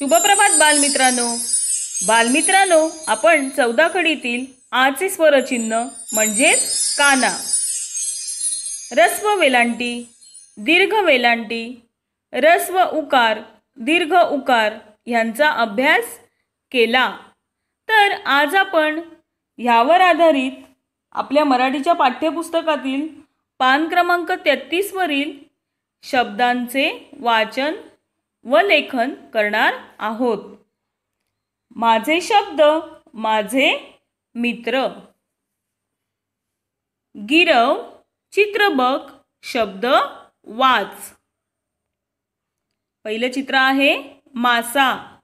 शुभप्रभात बालमित्रांनो. बालमित्रांनो आपण चौदा कडीतील आचे स्वरचिन्ह म्हणजेच काना. रस्व वेलांटी दीर्घ वेलांटी रस्व उकार दीर्घ उकार ह्यांचा अभ्यास केला. तर आज आपण ह्यावर आधारित आपल्या मराठीच्या पाठ्यपुस्तकातील पान क्रमांक तेहतीसवरील शब्दांचे वाचन व लेखन करणार आहोत. माझे शब्द माझे मित्र. गिरव चित्र बघ शब्द वाच. पहिलं चित्र आहे मासा.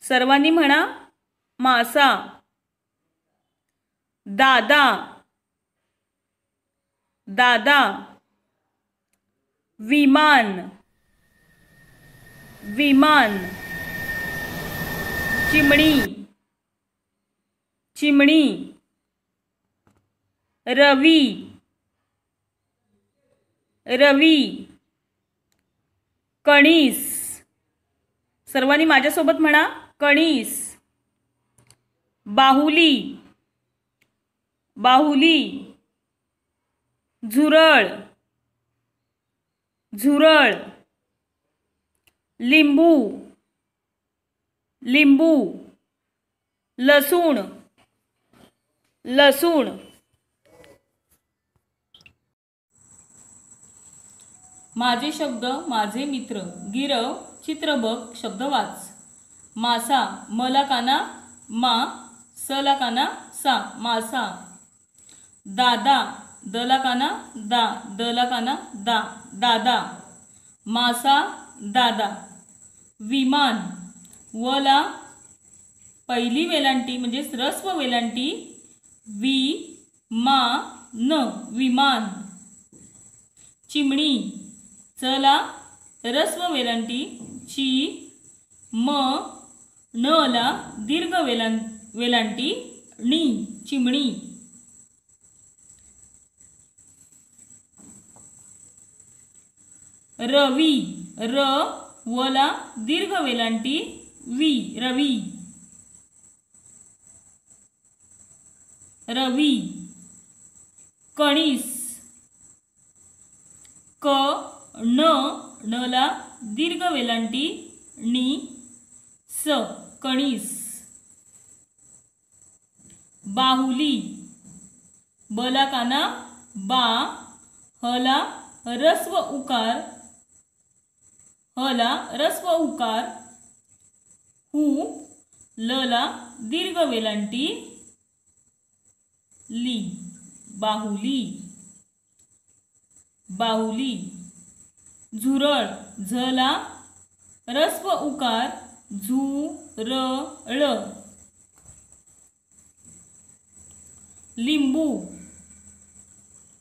सर्वांनी म्हणा मासा. दादा. दादा. विमान. विमान. चिमणी. चिमणी. रवी. रवी. कणीस. सर्वांनी माझ्यासोबत म्हणा कणीस. बाहुली. बाहुली. झुरळ. झुरळ. लिंबू. लिंबू. लसूण. लसूण. माझे शब्द माझे मित्र. गिरव चित्र बघ शब्द वाच मासा मला काना मा सला काना सा मासा. दादा दला काना दा दला काना दा दादा. मासा दादा विमान. वला पहिली वेलांटी म्हणजे रस्व वेलांटी. वी मा न विमान. चिमणी. चला रस्व वेलांटी. ची म न ला दीर्घ वेलां वेलांटी. णी चिमणी. रवी. र वला दीर्घ वेलांटी वी रवी. रवी. कणीस. क न नला दीर्घ वेलांटी नी स कणीस. बाहुली. बला काना बा हला रस्व उकार हला रस्व उकार. हु लला दीर्घ वेलांटी. ली बाहुली. बाहुली. झुरळ झला रस्व उकार झू र ळ. लिंबू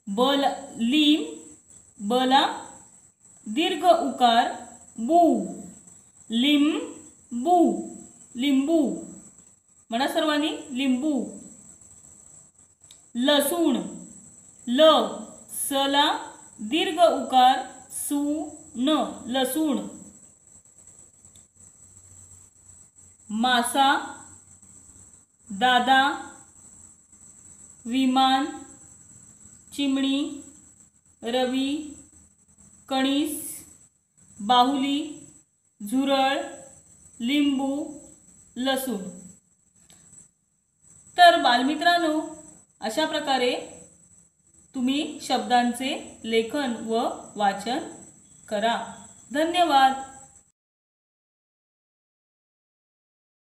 बल लिम बला दीर्घ उकार. बू. लिंबू लिंबू. म्हणा सर्वांनी लिंबू. लसूण. ल सला दीर्घ उकार सु न लसूण. मासा दादा विमान चिमणी रवी कणीस बाहुली झुरळ लिंबू लसूण. तर बालमित्रांनो अशा प्रकारे तुम्ही शब्दांचे लेखन व वाचन करा. धन्यवाद.